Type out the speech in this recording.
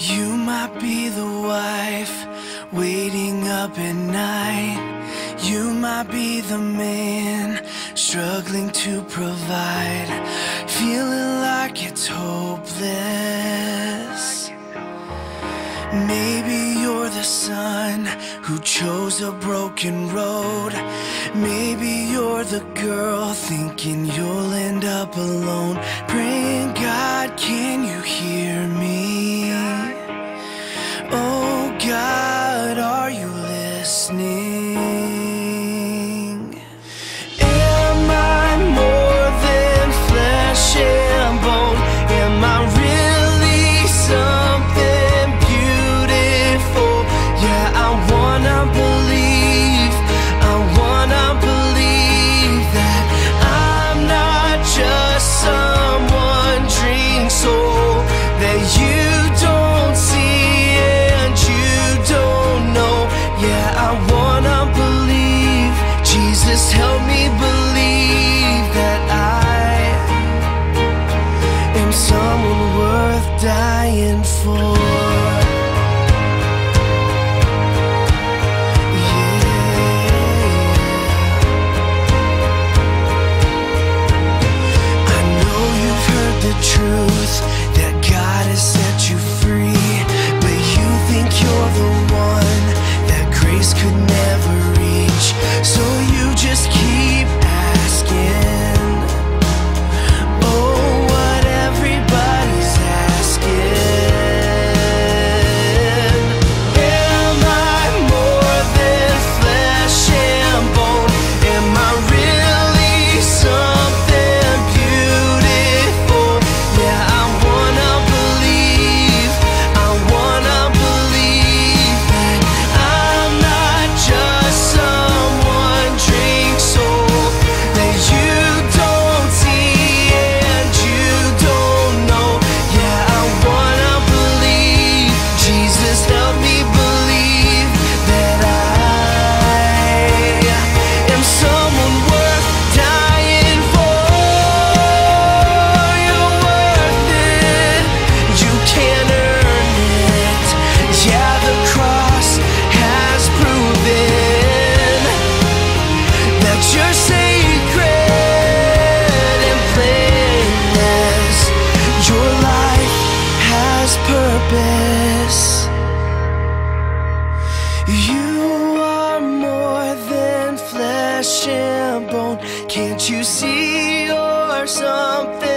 You might be the wife waiting up at night. You might be the man struggling to provide, feeling like it's hopeless. Maybe you're the son who chose a broken road. Maybe you're the girl thinking you'll end up alone. Praying, God, can you hear me? Listening? Wanna believe. Jesus, help me believe that I am someone worth dying for. You are more than flesh and bone. Can't you see you're something?